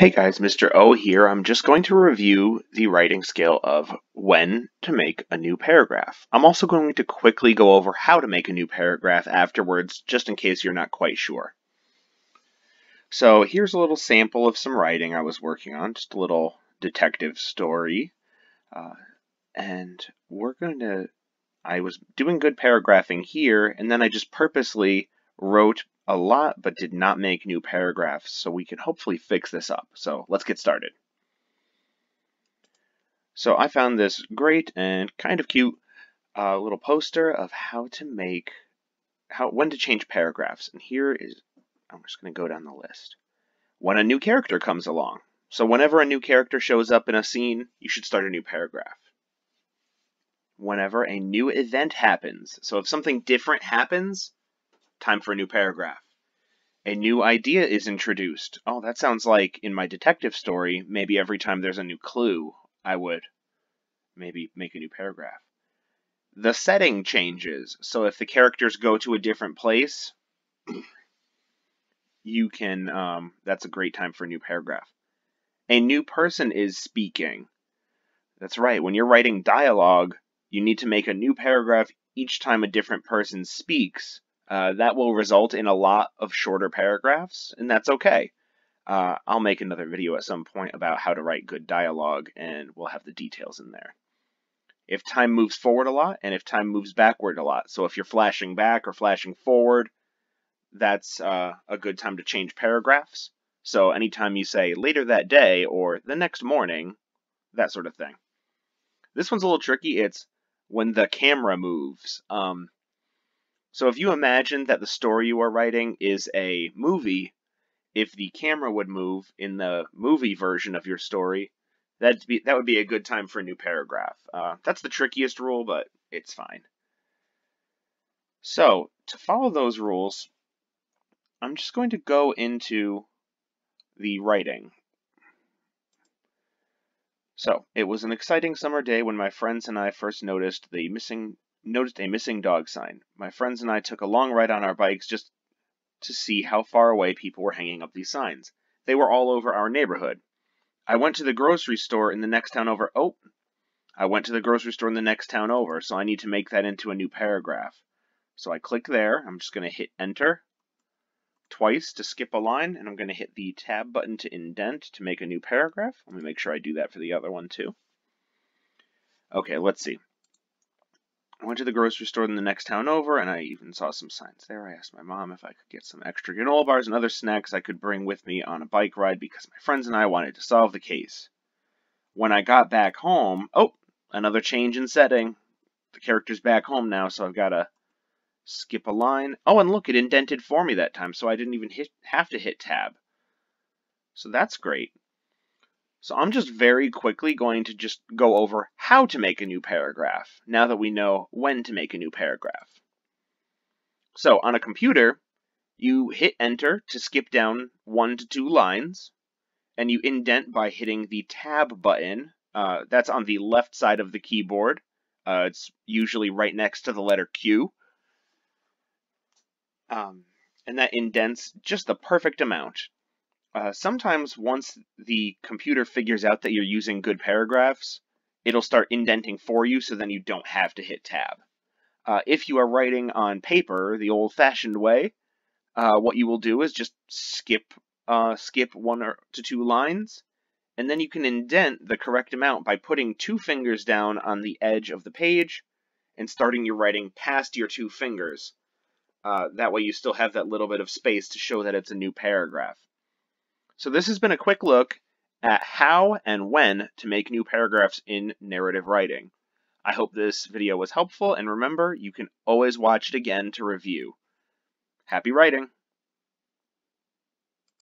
Hey guys, Mr. O here. I'm just going to review the writing scale of when to make a new paragraph. I'm also going to quickly go over how to make a new paragraph afterwards, just in case you're not quite sure. So here's a little sample of some writing I was working on, just a little detective story. Uh, and we're going to, I was doing good paragraphing here, and then I just purposely wrote a lot but did not make new paragraphs, so we can hopefully fix this up. So let's get started. So I found this great and kind of cute uh, little poster of how to make, how when to change paragraphs. And here is, I'm just going to go down the list. When a new character comes along. So whenever a new character shows up in a scene, you should start a new paragraph. Whenever a new event happens. So if something different happens, Time for a new paragraph. A new idea is introduced. Oh, that sounds like in my detective story, maybe every time there's a new clue, I would maybe make a new paragraph. The setting changes. So if the characters go to a different place, you can, um, that's a great time for a new paragraph. A new person is speaking. That's right. When you're writing dialogue, you need to make a new paragraph each time a different person speaks uh, that will result in a lot of shorter paragraphs, and that's okay. Uh, I'll make another video at some point about how to write good dialogue, and we'll have the details in there. If time moves forward a lot, and if time moves backward a lot, so if you're flashing back or flashing forward, that's uh, a good time to change paragraphs. So anytime you say later that day or the next morning, that sort of thing. This one's a little tricky. It's when the camera moves. Um, so if you imagine that the story you are writing is a movie, if the camera would move in the movie version of your story, that'd be, that would be a good time for a new paragraph. Uh, that's the trickiest rule, but it's fine. So to follow those rules, I'm just going to go into the writing. So, it was an exciting summer day when my friends and I first noticed the missing noticed a missing dog sign. My friends and I took a long ride on our bikes just to see how far away people were hanging up these signs. They were all over our neighborhood. I went to the grocery store in the next town over. Oh, I went to the grocery store in the next town over, so I need to make that into a new paragraph. So I click there. I'm just going to hit enter twice to skip a line, and I'm going to hit the tab button to indent to make a new paragraph. Let me make sure I do that for the other one too. Okay, let's see. I went to the grocery store in the next town over, and I even saw some signs there. I asked my mom if I could get some extra granola bars and other snacks I could bring with me on a bike ride because my friends and I wanted to solve the case. When I got back home, oh, another change in setting. The character's back home now, so I've got to skip a line. Oh, and look, it indented for me that time, so I didn't even hit, have to hit tab. So that's great. So I'm just very quickly going to just go over how to make a new paragraph, now that we know when to make a new paragraph. So on a computer, you hit enter to skip down one to two lines, and you indent by hitting the tab button. Uh, that's on the left side of the keyboard. Uh, it's usually right next to the letter Q. Um, and that indents just the perfect amount. Uh, sometimes once the computer figures out that you're using good paragraphs, it'll start indenting for you so then you don't have to hit tab. Uh, if you are writing on paper the old-fashioned way, uh, what you will do is just skip uh, skip one or to two lines, and then you can indent the correct amount by putting two fingers down on the edge of the page and starting your writing past your two fingers. Uh, that way you still have that little bit of space to show that it's a new paragraph. So this has been a quick look at how and when to make new paragraphs in narrative writing. I hope this video was helpful, and remember, you can always watch it again to review. Happy writing!